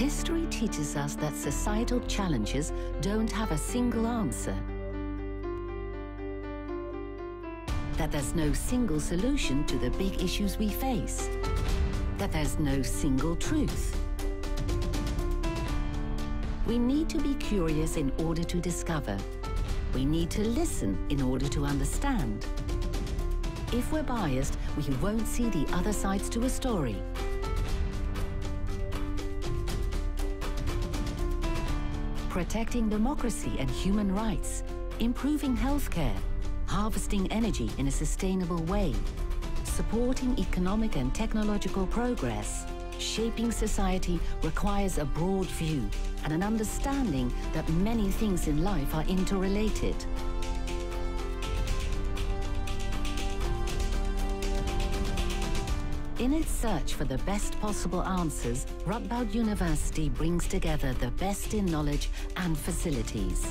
History teaches us that societal challenges don't have a single answer. That there's no single solution to the big issues we face. That there's no single truth. We need to be curious in order to discover. We need to listen in order to understand. If we're biased, we won't see the other sides to a story. Protecting democracy and human rights, improving healthcare, harvesting energy in a sustainable way, supporting economic and technological progress, shaping society requires a broad view and an understanding that many things in life are interrelated. In its search for the best possible answers, Radboud University brings together the best in knowledge and facilities.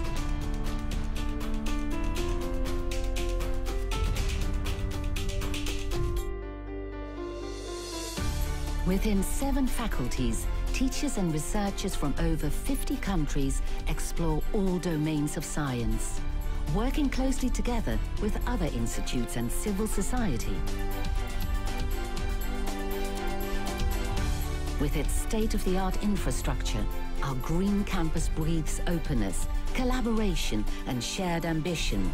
Within seven faculties, teachers and researchers from over 50 countries explore all domains of science, working closely together with other institutes and civil society. With its state-of-the-art infrastructure, our green campus breathes openness, collaboration and shared ambition.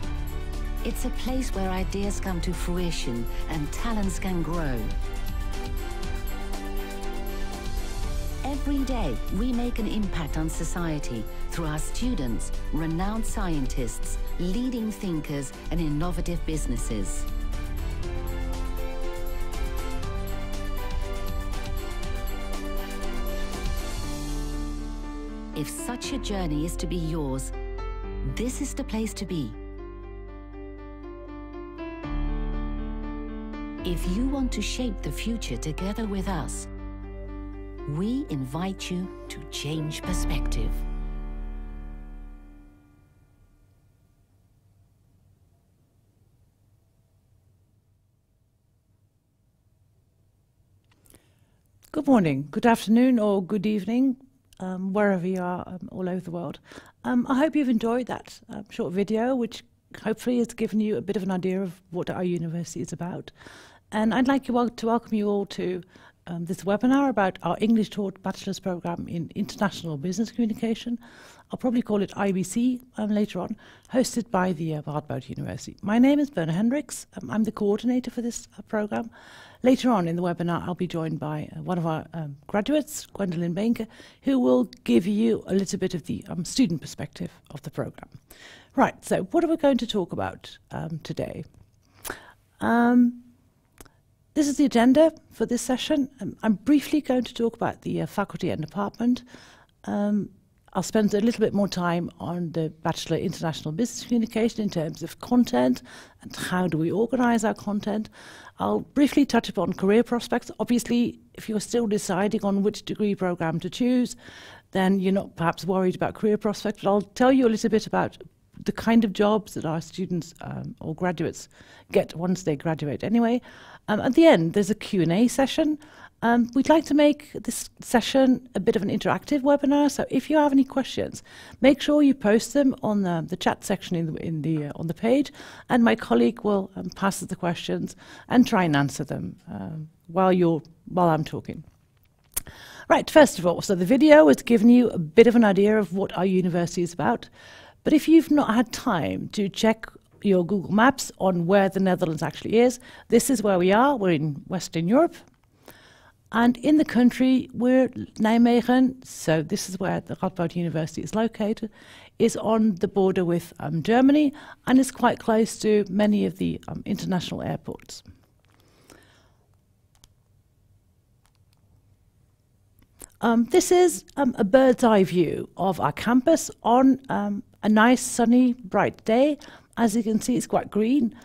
It's a place where ideas come to fruition and talents can grow. Every day, we make an impact on society through our students, renowned scientists, leading thinkers and innovative businesses. If such a journey is to be yours, this is the place to be. If you want to shape the future together with us, we invite you to change perspective. Good morning, good afternoon, or good evening, um, wherever you are um, all over the world. Um, I hope you've enjoyed that um, short video, which hopefully has given you a bit of an idea of what our university is about. And I'd like to welcome you all to um, this webinar about our English taught bachelor's program in international business communication. I'll probably call it IBC um, later on, hosted by the uh, Radboud University. My name is Berna Hendriks. Um, I'm the coordinator for this uh, program. Later on in the webinar, I'll be joined by uh, one of our um, graduates, Gwendolyn Behnke, who will give you a little bit of the um, student perspective of the program. Right, so what are we going to talk about um, today? Um, this is the agenda for this session. Um, I'm briefly going to talk about the uh, faculty and department. Um, I'll spend a little bit more time on the Bachelor International Business Communication in terms of content and how do we organize our content. I'll briefly touch upon career prospects. Obviously, if you're still deciding on which degree program to choose, then you're not perhaps worried about career prospects, but I'll tell you a little bit about the kind of jobs that our students um, or graduates get once they graduate anyway. Um, at the end, there's a Q&A session. Um, we'd like to make this session a bit of an interactive webinar. So if you have any questions, make sure you post them on the, the chat section in the, in the uh, on the page, and my colleague will um, pass the questions and try and answer them um, while you're while I'm talking. Right, first of all, so the video has given you a bit of an idea of what our university is about. But if you've not had time to check your Google Maps on where the Netherlands actually is. This is where we are. We're in Western Europe. And in the country, we're Nijmegen, so this is where the Radboud University is located, is on the border with um, Germany and is quite close to many of the um, international airports. Um, this is um, a bird's eye view of our campus on um, a nice sunny bright day as you can see, it's quite green.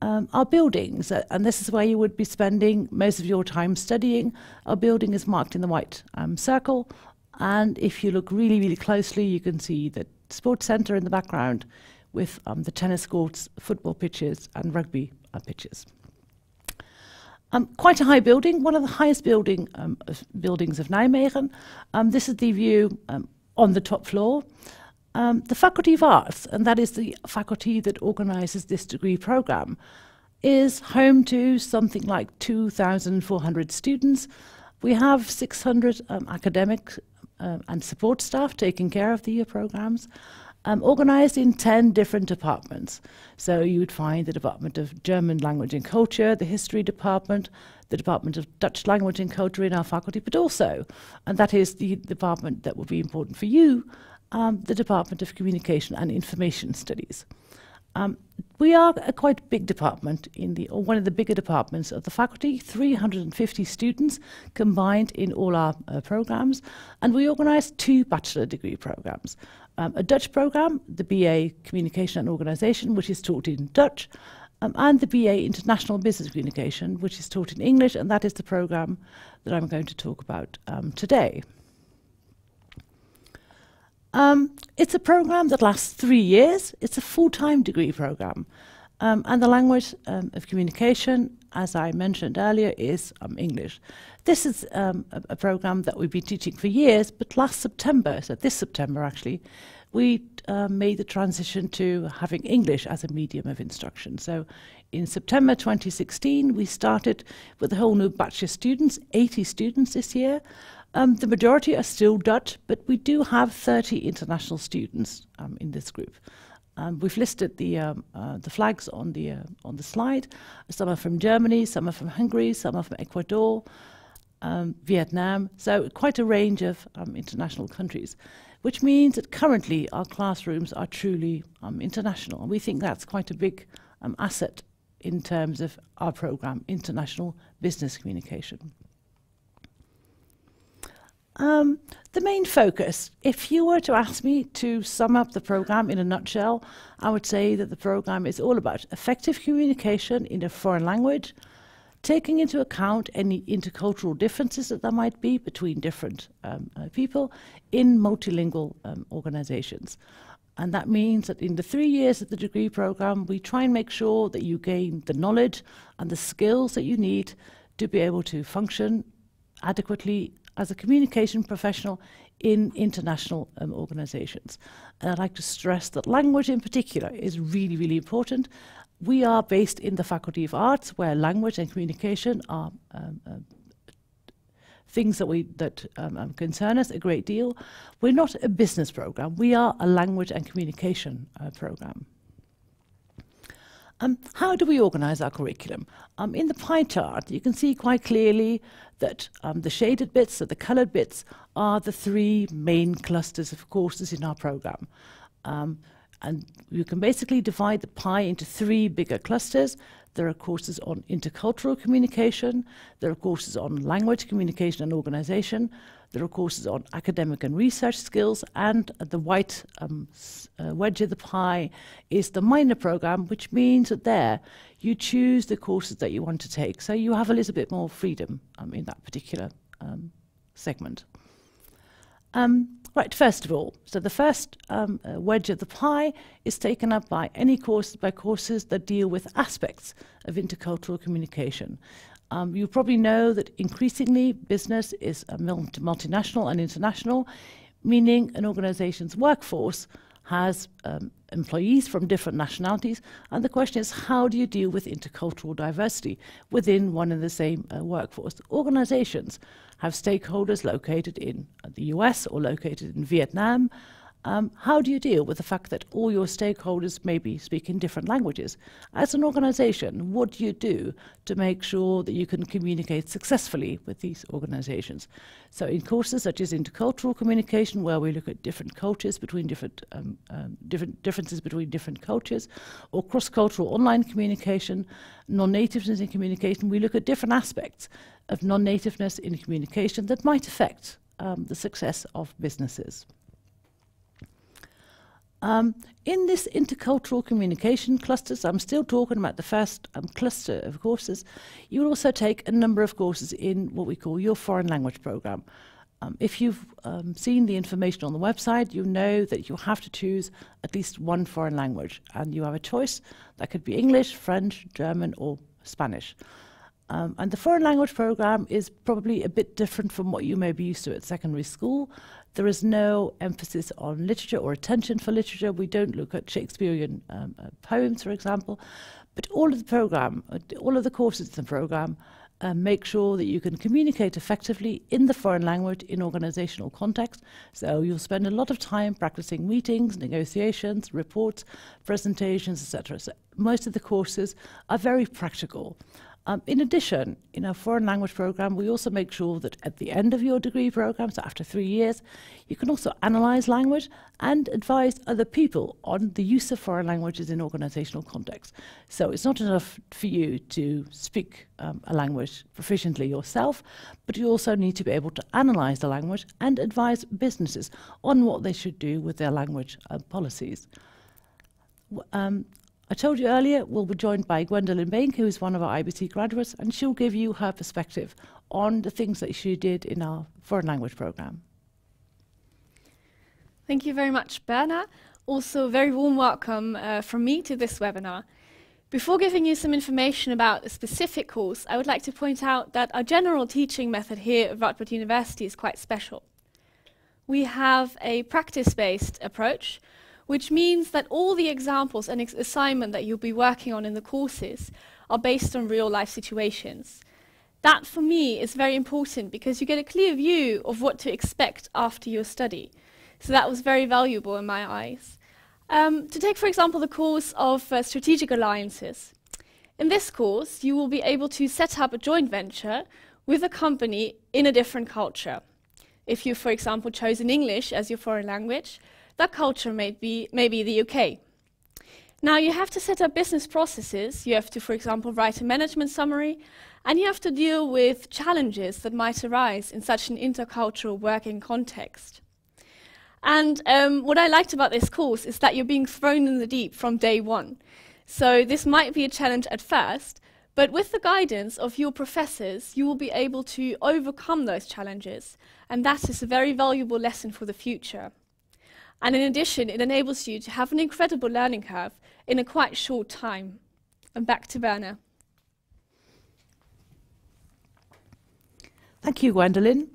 Um, our buildings, uh, and this is where you would be spending most of your time studying, our building is marked in the white um, circle. And if you look really, really closely, you can see the sports centre in the background with um, the tennis courts, football pitches, and rugby uh, pitches. Um, quite a high building, one of the highest building um, buildings of Nijmegen. Um, this is the view on the top floor. Um, the Faculty of Arts, and that is the faculty that organises this degree programme, is home to something like 2,400 students. We have 600 um, academic and support staff taking care of the year programmes um, organised in 10 different departments. So you would find the Department of German Language and Culture, the History Department, the Department of Dutch Language and Culture in our faculty, but also, and that is the department that will be important for you, um, the Department of Communication and Information Studies. Um, we are a quite big department in the, or one of the bigger departments of the faculty, 350 students combined in all our uh, programs, and we organise two bachelor degree programs um, a Dutch program, the BA Communication and Organisation, which is taught in Dutch, um, and the BA International Business Communication, which is taught in English, and that is the program that I'm going to talk about um, today. Um, it's a program that lasts three years. It's a full-time degree program. Um, and the language um, of communication, as I mentioned earlier, is um, English. This is um, a, a, program that we've been teaching for years, but last September, so this September actually, we uh, made the transition to having English as a medium of instruction. So in September 2016, we started with a whole new batch of students, 80 students this year. Um, the majority are still Dutch, but we do have 30 international students um, in this group. Um, we've listed the um, uh, the flags on the uh, on the slide. Some are from Germany, some are from Hungary, some are from Ecuador, um, Vietnam. So quite a range of um, international countries, which means that currently our classrooms are truly um, international, and we think that's quite a big um, asset in terms of our program, international business communication. Um, the main focus, if you were to ask me to sum up the program in a nutshell, I would say that the program is all about effective communication in a foreign language, taking into account any intercultural differences that there might be between different um, uh, people in multilingual um, organizations. And that means that in the three years of the degree program, we try and make sure that you gain the knowledge and the skills that you need to be able to function adequately as a communication professional in international um, organizations. And I'd like to stress that language in particular is really, really important. We are based in the Faculty of Arts, where language and communication are um, uh, things that we that um, um, concern us a great deal. We're not a business program. We are a language and communication uh, program. Um, how do we organise our curriculum? Um, in the pie chart, you can see quite clearly that um, the shaded bits, so the coloured bits, are the three main clusters of courses in our programme. Um, and you can basically divide the pie into three bigger clusters. There are courses on intercultural communication, there are courses on language communication and organisation, there are courses on academic and research skills, and the white um, uh, wedge of the pie is the minor program, which means that there you choose the courses that you want to take. So you have a little bit more freedom um, in that particular um, segment. Um, right, first of all, so the first um, uh, wedge of the pie is taken up by any course by courses that deal with aspects of intercultural communication. Um, you probably know that increasingly business is multinational and international, meaning an organization's workforce has um, employees from different nationalities. And the question is, how do you deal with intercultural diversity within one and the same uh, workforce? Organizations have stakeholders located in the US or located in Vietnam um, how do you deal with the fact that all your stakeholders maybe speak in different languages? As an organization, what do you do to make sure that you can communicate successfully with these organizations? So in courses such as intercultural communication, where we look at different cultures between different, um, um, different differences between different cultures, or cross-cultural online communication, non-nativeness in communication, we look at different aspects of non-nativeness in communication that might affect um, the success of businesses. Um, in this intercultural communication clusters, I'm still talking about the first um, cluster of courses, you will also take a number of courses in what we call your foreign language program. Um, if you've um, seen the information on the website, you know that you have to choose at least one foreign language, and you have a choice. That could be English, French, German, or Spanish. Um, and the foreign language program is probably a bit different from what you may be used to at secondary school. There is no emphasis on literature or attention for literature. We don't look at Shakespearean um, uh, poems, for example. But all of the program, uh, all of the courses in the program, uh, make sure that you can communicate effectively in the foreign language in organizational context. So you'll spend a lot of time practicing meetings, negotiations, reports, presentations, etc. So most of the courses are very practical. Um, in addition, in our foreign language program, we also make sure that at the end of your degree program, so after three years, you can also analyze language and advise other people on the use of foreign languages in organizational context. So it's not enough for you to speak um, a language proficiently yourself, but you also need to be able to analyze the language and advise businesses on what they should do with their language uh, policies. Um, I told you earlier we'll be joined by Gwendolyn Behnke, who is one of our IBC graduates, and she'll give you her perspective on the things that she did in our foreign language program. Thank you very much, Berna. Also, a very warm welcome uh, from me to this webinar. Before giving you some information about a specific course, I would like to point out that our general teaching method here at Radboud University is quite special. We have a practice-based approach, which means that all the examples and ex assignment that you'll be working on in the courses are based on real life situations. That for me is very important because you get a clear view of what to expect after your study. So that was very valuable in my eyes. Um, to take, for example, the course of uh, strategic alliances. In this course, you will be able to set up a joint venture with a company in a different culture. If you, for example, chosen English as your foreign language, that culture may be, may be the UK. Now, you have to set up business processes. You have to, for example, write a management summary, and you have to deal with challenges that might arise in such an intercultural working context. And um, what I liked about this course is that you're being thrown in the deep from day one. So this might be a challenge at first, but with the guidance of your professors, you will be able to overcome those challenges. And that is a very valuable lesson for the future. And in addition, it enables you to have an incredible learning curve in a quite short time. And back to Berna. Thank you, Gwendolyn.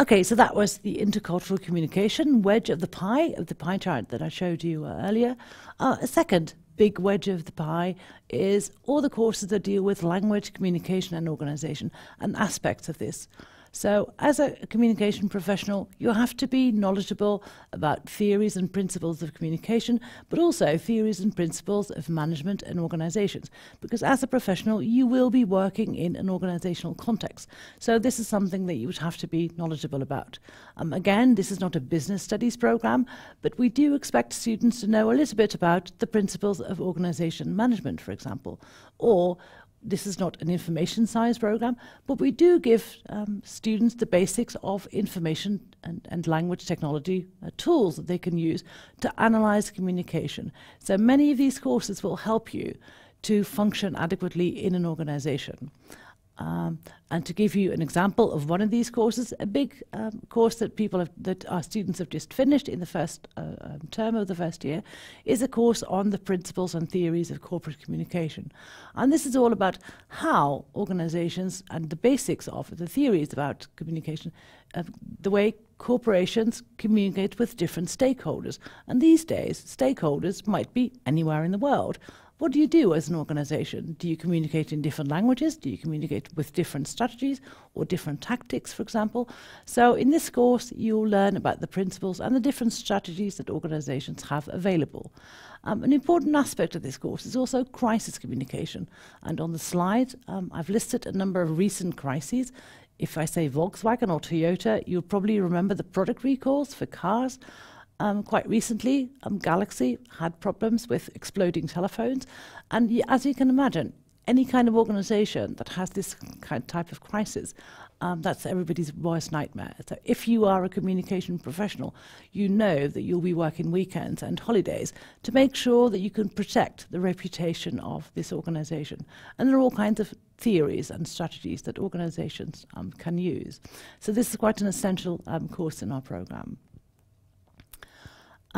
Okay, so that was the intercultural communication wedge of the pie, of the pie chart that I showed you uh, earlier. Uh, a second big wedge of the pie is all the courses that deal with language, communication, and organization, and aspects of this. So, as a communication professional, you have to be knowledgeable about theories and principles of communication, but also theories and principles of management and organizations. Because as a professional, you will be working in an organizational context. So, this is something that you would have to be knowledgeable about. Um, again, this is not a business studies program, but we do expect students to know a little bit about the principles of organization management, for example, or this is not an information science program, but we do give um, students the basics of information and, and language technology uh, tools that they can use to analyze communication. So many of these courses will help you to function adequately in an organization. Um, and to give you an example of one of these courses, a big um, course that people have, that our students have just finished in the first uh, um, term of the first year, is a course on the principles and theories of corporate communication. And this is all about how organizations and the basics of the theories about communication, uh, the way corporations communicate with different stakeholders. And these days, stakeholders might be anywhere in the world. What do you do as an organization? Do you communicate in different languages? Do you communicate with different strategies or different tactics, for example? So, in this course, you'll learn about the principles and the different strategies that organizations have available. Um, an important aspect of this course is also crisis communication. And on the slide, um, I've listed a number of recent crises. If I say Volkswagen or Toyota, you'll probably remember the product recalls for cars. Um, quite recently, um, Galaxy had problems with exploding telephones. And as you can imagine, any kind of organization that has this kind of type of crisis, um, that's everybody's worst nightmare. So if you are a communication professional, you know that you'll be working weekends and holidays to make sure that you can protect the reputation of this organization. And there are all kinds of theories and strategies that organizations um, can use. So this is quite an essential um, course in our program.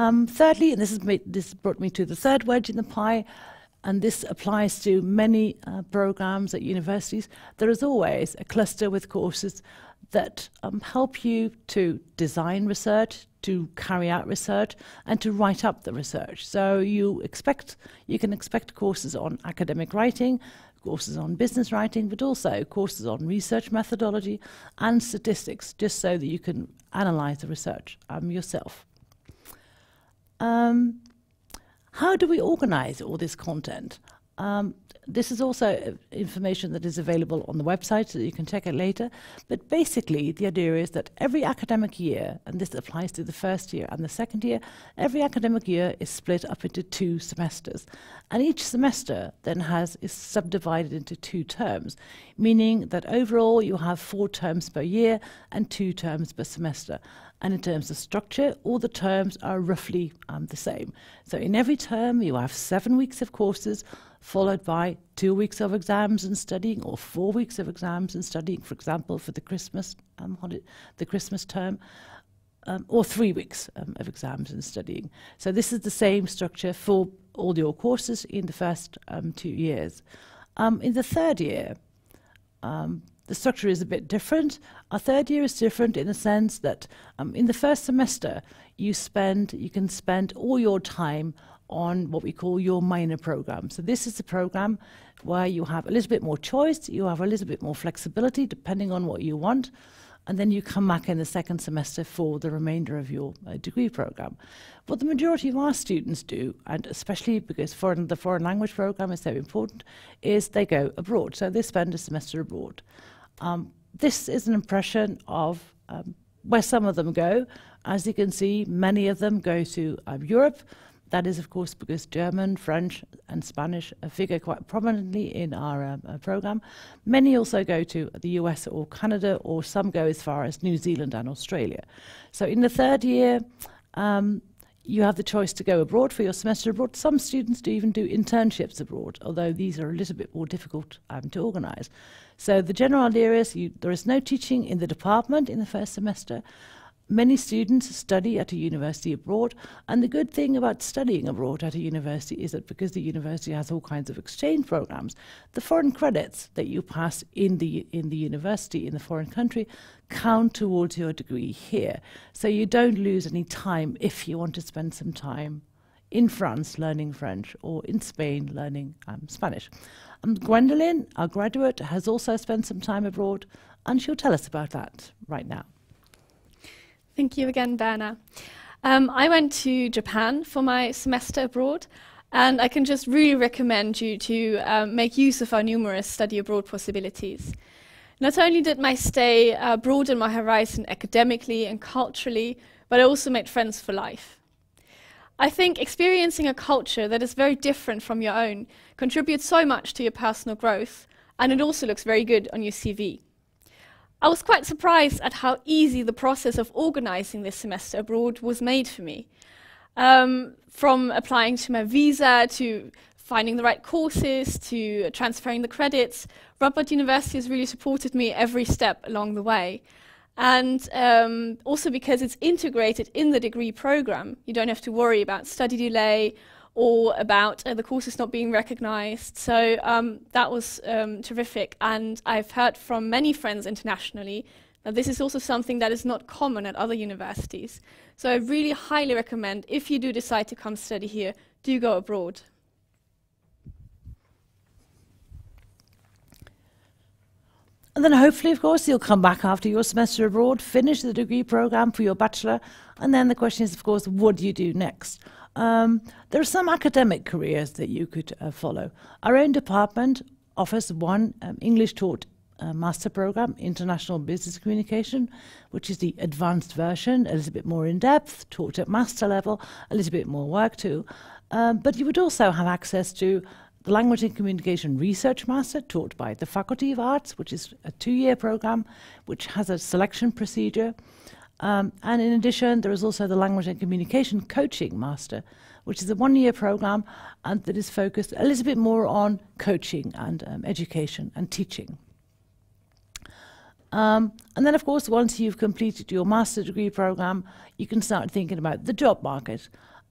Um, thirdly, and this, has made, this brought me to the third wedge in the pie, and this applies to many uh, programs at universities. There is always a cluster with courses that um, help you to design research, to carry out research, and to write up the research. So you expect you can expect courses on academic writing, courses on business writing, but also courses on research methodology and statistics, just so that you can analyze the research um, yourself. Um, how do we organize all this content? Um, this is also information that is available on the website so you can check it later. But basically, the idea is that every academic year, and this applies to the first year and the second year, every academic year is split up into two semesters. And each semester then has is subdivided into two terms, meaning that overall you have four terms per year and two terms per semester. And in terms of structure, all the terms are roughly um, the same. So in every term, you have seven weeks of courses, followed by two weeks of exams and studying, or four weeks of exams and studying, for example, for the Christmas um, the Christmas term, um, or three weeks um, of exams and studying. So this is the same structure for all your courses in the first um, two years. Um, in the third year, the structure is a bit different. Our third year is different in the sense that um, in the first semester you spend you can spend all your time on what we call your minor program. So this is a program where you have a little bit more choice, you have a little bit more flexibility depending on what you want, and then you come back in the second semester for the remainder of your uh, degree program. What the majority of our students do, and especially because foreign, the foreign language program is so important, is they go abroad. So they spend a semester abroad. Um, this is an impression of um, where some of them go. As you can see, many of them go to um, Europe. That is, of course, because German, French, and Spanish figure quite prominently in our um, uh, program. Many also go to the US or Canada, or some go as far as New Zealand and Australia. So, in the third year, um, you have the choice to go abroad for your semester abroad. Some students do even do internships abroad, although these are a little bit more difficult um, to organise. So the general idea is you, there is no teaching in the department in the first semester. Many students study at a university abroad, and the good thing about studying abroad at a university is that because the university has all kinds of exchange programs, the foreign credits that you pass in the in the university in the foreign country count towards your degree here. So you don't lose any time if you want to spend some time in France learning French or in Spain learning um, Spanish. Um, Gwendolyn, our graduate, has also spent some time abroad, and she'll tell us about that right now. Thank you again, Berna. Um, I went to Japan for my semester abroad, and I can just really recommend you to um, make use of our numerous study abroad possibilities. Not only did my stay uh, broaden my horizon academically and culturally, but I also made friends for life. I think experiencing a culture that is very different from your own contributes so much to your personal growth, and it also looks very good on your CV. I was quite surprised at how easy the process of organizing this semester abroad was made for me. Um, from applying to my visa to finding the right courses to transferring the credits, Radboud University has really supported me every step along the way. And um, also because it's integrated in the degree program, you don't have to worry about study delay or about uh, the courses not being recognized. So um, that was um, terrific. And I've heard from many friends internationally that this is also something that is not common at other universities. So I really highly recommend, if you do decide to come study here, do go abroad. And then hopefully, of course, you'll come back after your semester abroad, finish the degree program for your bachelor, and then the question is, of course, what do you do next? Um, there are some academic careers that you could uh, follow. Our own department offers one um, English taught uh, master program, International Business Communication, which is the advanced version, a little bit more in depth, taught at master level, a little bit more work too. Um, but you would also have access to the Language and Communication Research Master, taught by the Faculty of Arts, which is a two year program which has a selection procedure. Um, and in addition, there is also the Language and Communication Coaching Master, which is a one year program and that is focused a little bit more on coaching and um, education and teaching. Um, and then, of course, once you've completed your master degree program, you can start thinking about the job market.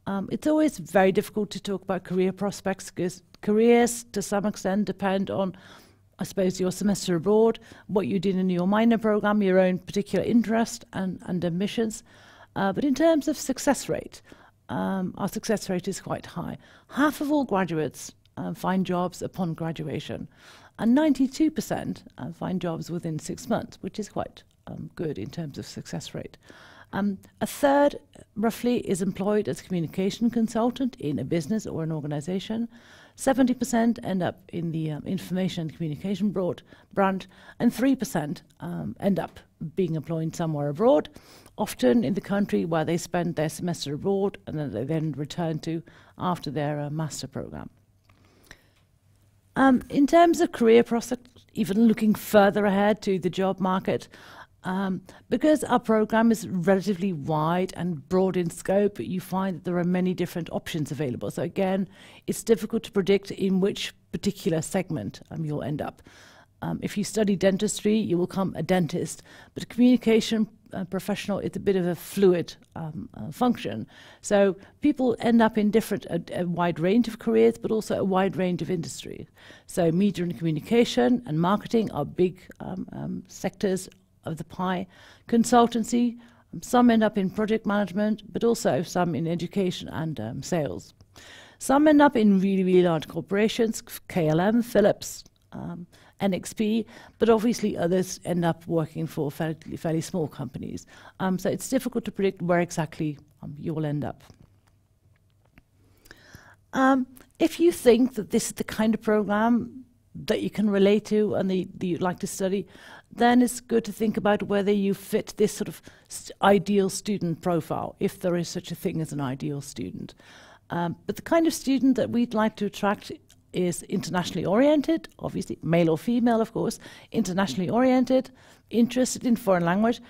Um, it's always very difficult to talk about career prospects because careers, to some extent, depend on, I suppose, your semester abroad, what you did in your minor program, your own particular interest and, and ambitions. Uh, but in terms of success rate, um, our success rate is quite high. Half of all graduates uh, find jobs upon graduation, and 92% uh, find jobs within six months, which is quite um, good in terms of success rate. Um, a third, roughly, is employed as communication consultant in a business or an organization. 70% end up in the um, information and communication broad branch, and 3% um, end up being employed somewhere abroad, often in the country where they spend their semester abroad and then they then return to after their uh, master program. Um, in terms of career prospects, even looking further ahead to the job market, um, because our program is relatively wide and broad in scope, you find that there are many different options available. So again, it's difficult to predict in which particular segment um, you'll end up. Um, if you study dentistry, you will become a dentist, but communication uh, professional is a bit of a fluid um, uh, function. So people end up in different, a, a, wide range of careers, but also a wide range of industry. So media and communication and marketing are big um, um, sectors of the pie. Consultancy, some end up in project management, but also some in education and um, sales. Some end up in really, really large corporations, KLM, Philips, um, NXP, but obviously others end up working for fairly, fairly small companies. Um, so it's difficult to predict where exactly um, you will end up. Um, if you think that this is the kind of program that you can relate to and that you'd like to study, then it's good to think about whether you fit this sort of ideal student profile, if there is such a thing as an ideal student. Um, but the kind of student that we'd like to attract is internationally oriented, obviously male or female, of course, internationally oriented, interested in foreign language.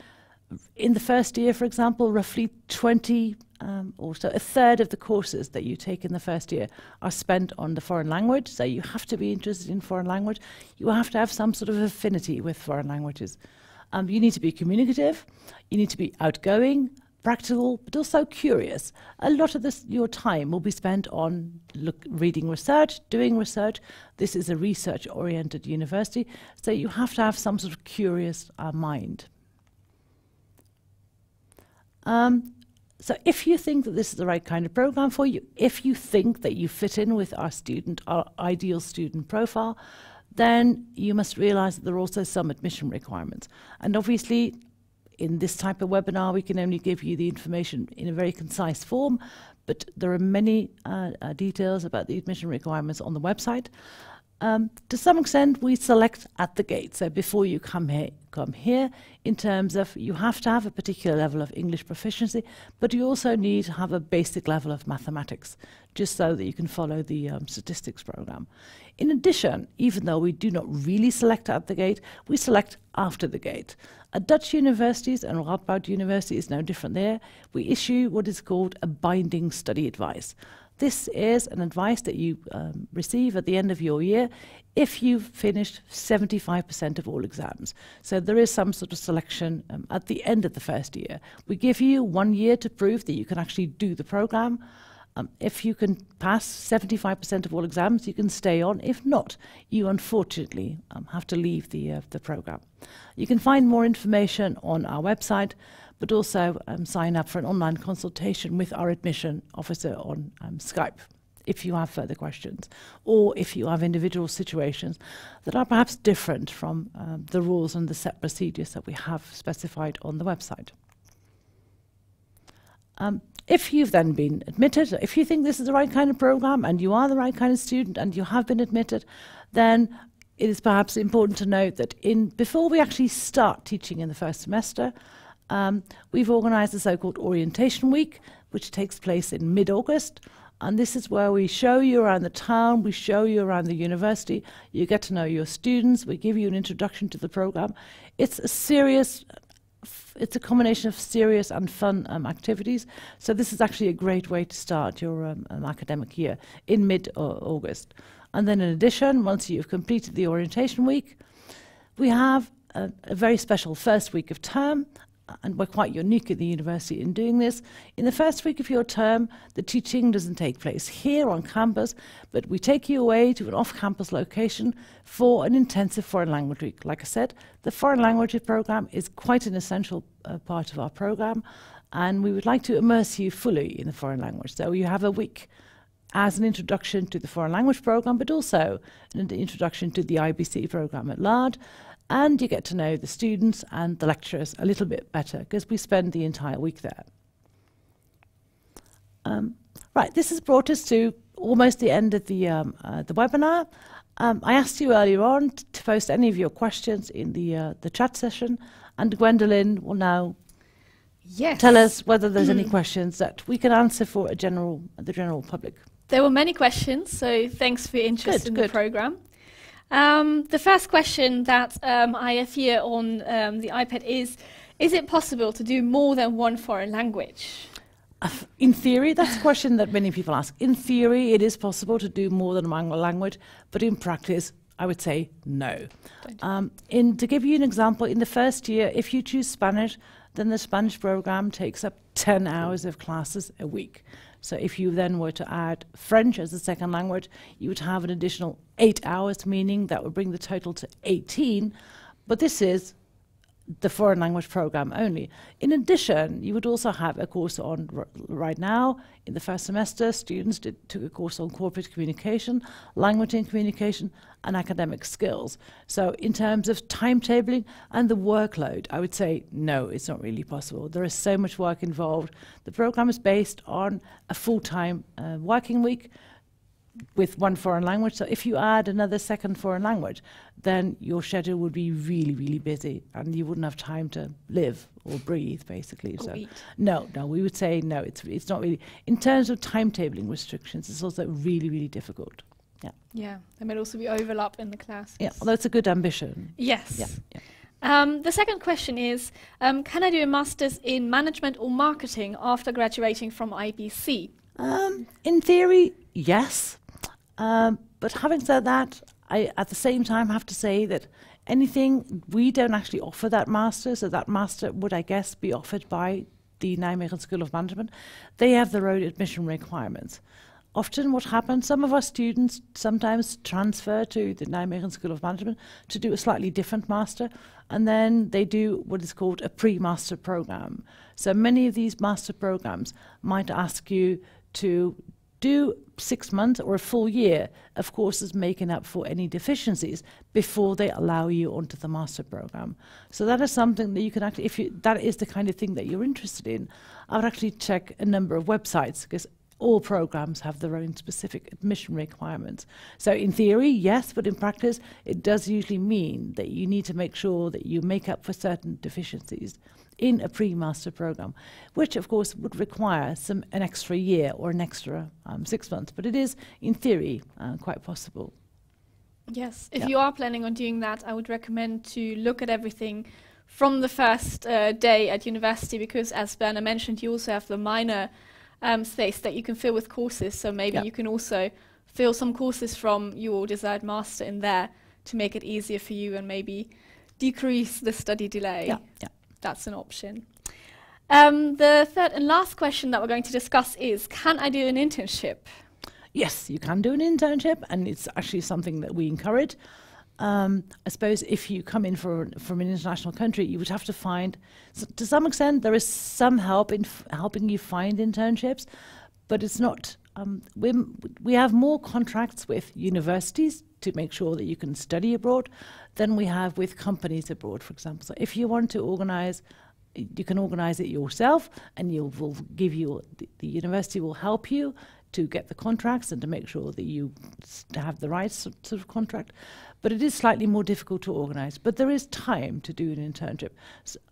In the first year, for example, roughly 20 um, or so a third of the courses that you take in the first year are spent on the foreign language. So you have to be interested in foreign language. You have to have some sort of affinity with foreign languages. Um, you need to be communicative. You need to be outgoing, practical, but also curious. A lot of this, your time will be spent on look, reading research, doing research. This is a research-oriented university, so you have to have some sort of curious uh, mind. Um, so if you think that this is the right kind of program for you, if you think that you fit in with our student, our ideal student profile, then you must realize that there are also some admission requirements. And obviously, in this type of webinar, we can only give you the information in a very concise form, but there are many uh, uh, details about the admission requirements on the website. Um, to some extent, we select at the gate. So before you come here, come here, in terms of you have to have a particular level of English proficiency, but you also need to have a basic level of mathematics, just so that you can follow the um, statistics program. In addition, even though we do not really select at the gate, we select after the gate. At Dutch universities, and Radboud University is no different there, we issue what is called a binding study advice. This is an advice that you um, receive at the end of your year if you've finished 75% of all exams. So there is some sort of selection um, at the end of the first year. We give you one year to prove that you can actually do the program. Um, if you can pass 75% of all exams, you can stay on. If not, you unfortunately um, have to leave the, uh, the program. You can find more information on our website, but also um, sign up for an online consultation with our admission officer on um, Skype if you have further questions, or if you have individual situations that are perhaps different from um, the rules and the set procedures that we have specified on the website. Um, if you've then been admitted, if you think this is the right kind of program and you are the right kind of student and you have been admitted, then it is perhaps important to note that in before we actually start teaching in the first semester, um, we've organised a so-called orientation week, which takes place in mid-August. And this is where we show you around the town, we show you around the university, you get to know your students, we give you an introduction to the program. It's a serious, it's a combination of serious and fun um, activities. So this is actually a great way to start your um, um, academic year in mid-August. And then in addition, once you've completed the orientation week, we have a, a very special first week of term and we're quite unique at the university in doing this. In the first week of your term, the teaching doesn't take place here on campus, but we take you away to an off campus location for an intensive foreign language week. Like I said, the foreign language program is quite an essential uh, part of our program, and we would like to immerse you fully in the foreign language. So you have a week as an introduction to the foreign language program, but also an introduction to the IBC program at large and you get to know the students and the lecturers a little bit better because we spend the entire week there. Um, right, this has brought us to almost the end of the, um, uh, the webinar. Um, I asked you earlier on to post any of your questions in the, uh, the chat session, and Gwendolyn will now yes. tell us whether there's any questions that we can answer for a general, the general public. There were many questions, so thanks for your interest good, in good. the programme. Um, the first question that um, I have here on um, the iPad is, is it possible to do more than one foreign language? In theory, that's a question that many people ask. In theory, it is possible to do more than one language, but in practice, I would say no. Um, in, to give you an example, in the first year, if you choose Spanish, then the Spanish program takes up 10 hours of classes a week. So if you then were to add French as a second language, you would have an additional eight hours, meaning that would bring the total to 18. But this is the foreign language program only. In addition, you would also have a course on right now in the first semester. Students did, took a course on corporate communication, language and communication, and academic skills. So, in terms of timetabling and the workload, I would say no, it's not really possible. There is so much work involved. The program is based on a full-time uh, working week with one foreign language. So if you add another second foreign language, then your schedule would be really, really busy and you wouldn't have time to live or breathe, basically. Or so eat. no, no, we would say no, it's it's not really in terms of timetabling restrictions, it's also really, really difficult. Yeah. Yeah, there might also be overlap in the class. Yeah, although it's a good ambition. Yes. Yeah. yeah. Um, the second question is um, Can I do a master's in management or marketing after graduating from IBC? Um, in theory, yes. Um, but having said that, I at the same time have to say that anything we don't actually offer that master, so that master would, I guess, be offered by the Nijmegen School of Management. They have their own admission requirements. Often, what happens, some of our students sometimes transfer to the Nijmegen School of Management to do a slightly different master, and then they do what is called a pre master program. So, many of these master programs might ask you to do six months or a full year of courses making up for any deficiencies before they allow you onto the master program. So that is something that you can actually, if you, that is the kind of thing that you're interested in, I would actually check a number of websites because all programs have their own specific admission requirements. So in theory, yes, but in practice, it does usually mean that you need to make sure that you make up for certain deficiencies in a pre-master program, which of course would require some an extra year or an extra um, six months. But it is, in theory, uh, quite possible. Yes, if Yeah. you are planning on doing that, I would recommend to look at everything from the first uh, day at university because, as Berna mentioned, you also have the minor um, space that you can fill with courses. So maybe Yeah. you can also fill some courses from your desired master in there to make it easier for you and maybe decrease the study delay. Yeah, yeah. That's an option. Um, the third and last question that we're going to discuss is Can I do an internship? Yes, you can do an internship, and it's actually something that we encourage. Um, I suppose if you come in for, from an international country, you would have to find, so to some extent, there is some help in helping you find internships, but it's not. Um, we have more contracts with universities to make sure that you can study abroad than we have with companies abroad, for example. So if you want to organize you can organize it yourself and you will give you the, the university will help you to get the contracts and to make sure that you have the right sort of contract but it is slightly more difficult to organize but there is time to do an internship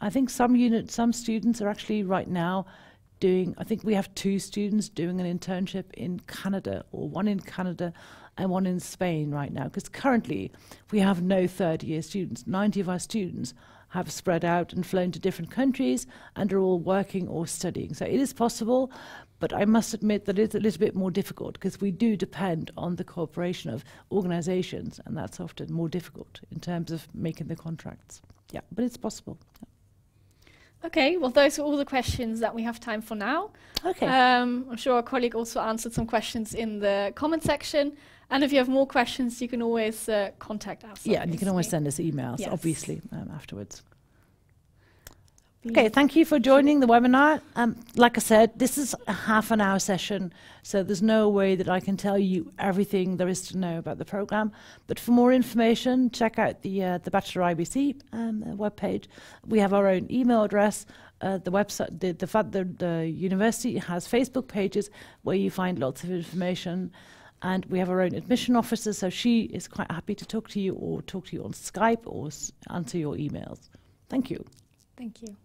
I think some unit some students are actually right now doing i think we have two students doing an internship in canada or one in canada and one in spain right now because currently we have no third year students 90 of our students have spread out and flown to different countries and are all working or studying. So it is possible, but I must admit that it's a little bit more difficult because we do depend on the cooperation of organizations, and that's often more difficult in terms of making the contracts. Yeah, but it's possible. Okay, well, those are all the questions that we have time for now. Okay. Um, I'm sure our colleague also answered some questions in the comment section. And if you have more questions, you can always uh, contact us. yeah, and you can always send us emails, Yes. obviously, um, afterwards. Okay, thank you for joining the webinar. Um, like I said, this is a half an hour session, so there's no way that I can tell you everything there is to know about the program. But for more information, check out the uh, the Bachelor IBC um, uh, webpage. We have our own email address. Uh, the website, the the, fa- the the university has Facebook pages where you find lots of information. And we have our own admission officer, so she is quite happy to talk to you or talk to you on Skype or s- answer your emails. Thank you. Thank you.